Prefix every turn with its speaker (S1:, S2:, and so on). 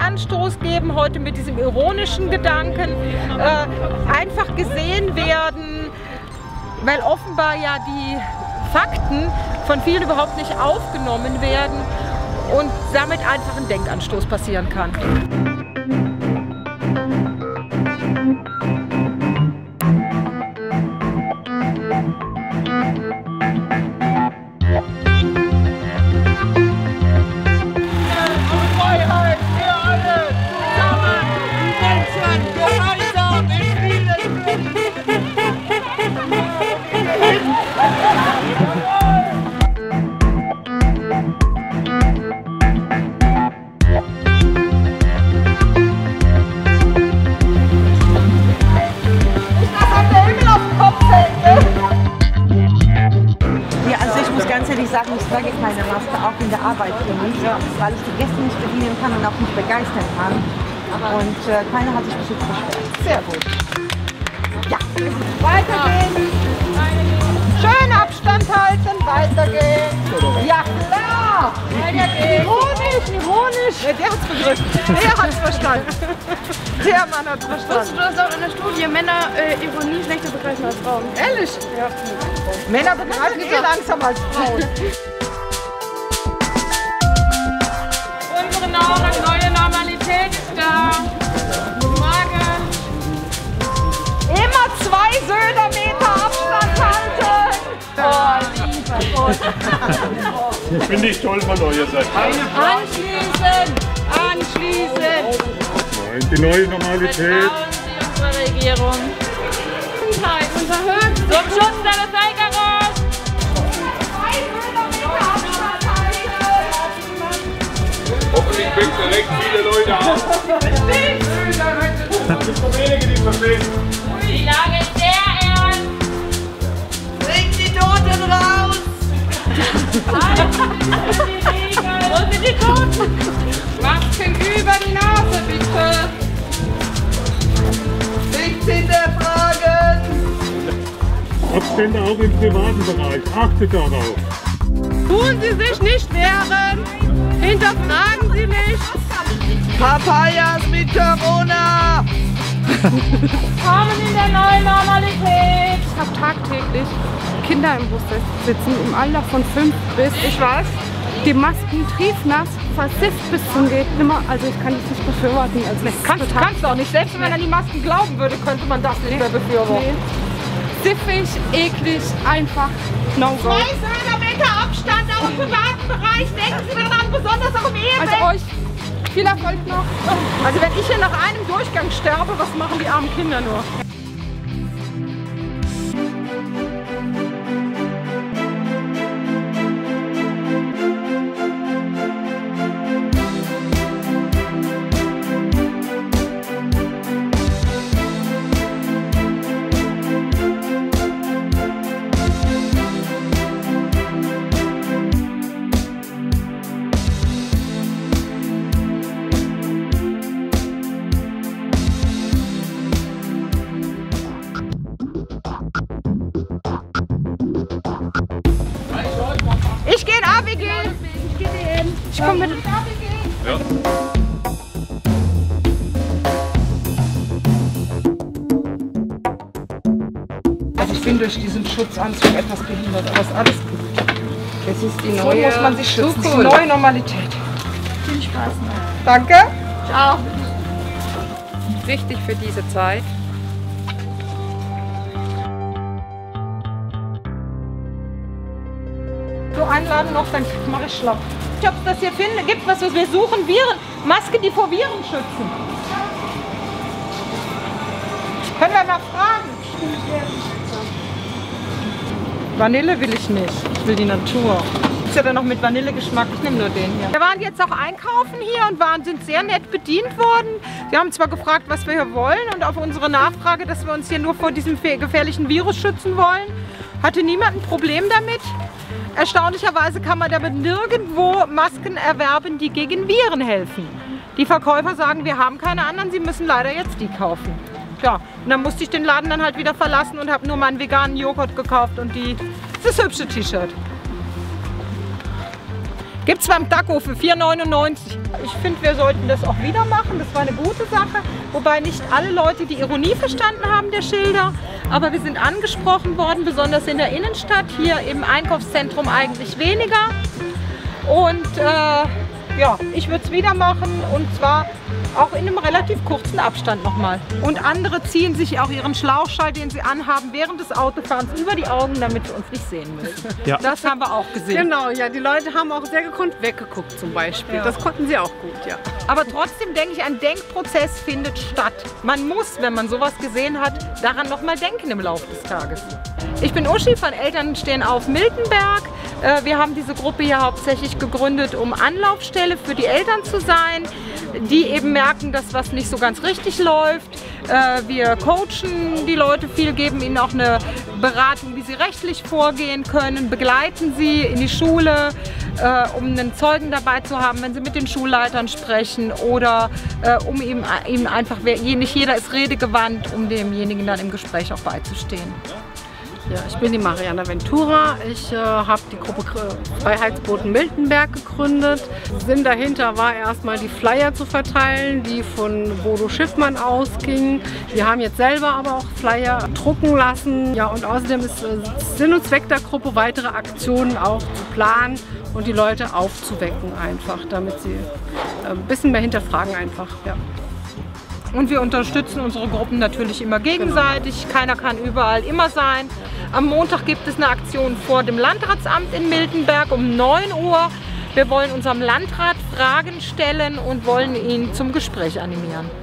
S1: Denkanstoß geben, heute mit diesem ironischen Gedanken, äh, einfach gesehen werden, weil offenbar ja die Fakten von vielen überhaupt nicht aufgenommen werden und damit einfach ein Denkanstoß passieren kann.
S2: Sagen, ich trage keine Maske, auch in der Arbeit hier nicht, weil ich die Gäste nicht bedienen kann und auch nicht begeistern kann. Und äh, keiner hat sich bis jetzt beschwert.
S1: Sehr gut. Ja, weitergehen. Schön Abstand halten, weitergehen. Ja, Ironisch, ironisch. Ja, der hat's begriffen. Der hat's verstanden. Der Mann hat's
S3: Wusstest
S1: verstanden.
S3: du das auch in der Studie? Männer äh, Ironie schlechter begreifen als Frauen.
S1: Ehrlich? Ja. Männer begreifen eh langsam als Frauen.
S4: Finde ich toll von euch, seid.
S5: Anschließen! Anschließen!
S4: Nein, die neue Normalität.
S5: Vertrauen Sie unserer Regierung. Nein, unser Höchst zum Schutz der Bevölkerung!
S4: Hoffentlich fängt direkt viele Leute an. Es gibt nur wenige, die verstehen.
S5: Die Lage ist Wo sind die Toten? Masken über die Nase, bitte!
S2: Nichts hinterfragen!
S4: Abstände auch im privaten Bereich. Achtet darauf.
S5: Tun Sie sich nicht wehren! Hinterfragen Sie nicht!
S2: Papayas mit Corona!
S5: Kommen in der neuen Normalität!
S3: Ich habe tagtäglich Kinder im Bus sitzen, im Alter von 5 bis, ich weiß, die Masken triefnass, versifft bis zum geht nimmer. Also ich kann das nicht befürworten. Also ist
S1: Kannst,
S3: total
S1: kannst du auch nicht. Selbst wenn man an die Masken glauben würde, könnte man das nicht mehr befürworten.
S3: nee. siffig, eklig, einfach no go.
S1: Zwei Södermeter Abstand auch im privaten Bereich. Denken Sie daran, besonders auch im
S3: Also
S1: Ehebett.
S3: euch viel Erfolg noch.
S1: Also wenn ich hier nach einem Durchgang sterbe, was machen die armen Kinder nur? Ich
S3: komme mit.
S1: Also ich bin durch diesen Schutzanzug etwas behindert, aber ist alles gut.
S3: Das ist die
S1: So
S3: neue
S1: muss man sich schützen. Die
S3: Zukunft.
S1: neue Normalität. Viel Spaß. Danke.
S3: Ciao. Wichtig für diese Zeit.
S1: Einladen noch, dann mache ich schlapp. Ob es das hier gibt was, was wir suchen. Viren, Masken, die vor Viren schützen. Können wir mal fragen. Vanille will ich nicht. Ich will die Natur. Ist ja dann noch mit Vanillegeschmack. Ich nehme nur den hier. Wir waren jetzt auch einkaufen hier und waren, sind sehr nett bedient worden. Sie haben zwar gefragt, was wir hier wollen und auf unsere Nachfrage, dass wir uns hier nur vor diesem gefährlichen Virus schützen wollen, hatte niemand ein Problem damit. Erstaunlicherweise kann man damit nirgendwo Masken erwerben, die gegen Viren helfen. Die Verkäufer sagen, wir haben keine anderen, sie müssen leider jetzt die kaufen. Ja, und dann musste ich den Laden dann halt wieder verlassen und habe nur meinen veganen Joghurt gekauft und die, das hübsche T-Shirt. Gibt es beim Taco für 4,99. Ich finde, wir sollten das auch wieder machen. Das war eine gute Sache. Wobei nicht alle Leute die Ironie verstanden haben der Schilder. Aber wir sind angesprochen worden, besonders in der Innenstadt. Hier im Einkaufszentrum eigentlich weniger. Und äh, ja, ich würde es wieder machen. Und zwar auch in einem relativ kurzen Abstand nochmal. Und andere ziehen sich auch ihren Schlauchschall, den sie anhaben, während des Autofahrens über die Augen, damit sie uns nicht sehen müssen.
S4: Ja.
S1: Das haben wir auch gesehen.
S3: Genau, ja, die Leute haben auch sehr gekonnt weggeguckt zum Beispiel.
S1: Ja.
S3: Das konnten sie auch gut, ja.
S1: Aber trotzdem denke ich, ein Denkprozess findet statt. Man muss, wenn man sowas gesehen hat, daran nochmal denken im Laufe des Tages. Ich bin Uschi von Eltern stehen auf Miltenberg. Äh, Wir haben diese Gruppe hier hauptsächlich gegründet, um Anlaufstelle für die Eltern zu sein, die eben merken, dass was nicht so ganz richtig läuft. Äh, Wir coachen die Leute viel, geben ihnen auch eine Beratung, wie sie rechtlich vorgehen können, begleiten sie in die Schule, äh, um einen Zeugen dabei zu haben, wenn sie mit den Schulleitern sprechen oder um ihm, einfach, nicht jeder ist redegewandt, um demjenigen dann im Gespräch auch beizustehen.
S3: Ja, ich bin die Mariana Ventura. Ich äh, habe die Gruppe Gr- Freiheitsboten Miltenberg gegründet. Sinn dahinter war erstmal die Flyer zu verteilen, die von Bodo Schiffmann ausgingen. Wir haben jetzt selber aber auch Flyer drucken lassen. Ja, und außerdem ist äh, Sinn und Zweck der Gruppe, weitere Aktionen auch zu planen und die Leute aufzuwecken einfach, damit sie äh, ein bisschen mehr hinterfragen einfach. Ja.
S1: Und wir unterstützen unsere Gruppen natürlich immer gegenseitig. Keiner kann überall immer sein. Am Montag gibt es eine Aktion vor dem Landratsamt in Miltenberg um 9 Uhr. Wir wollen unserem Landrat Fragen stellen und wollen ihn zum Gespräch animieren.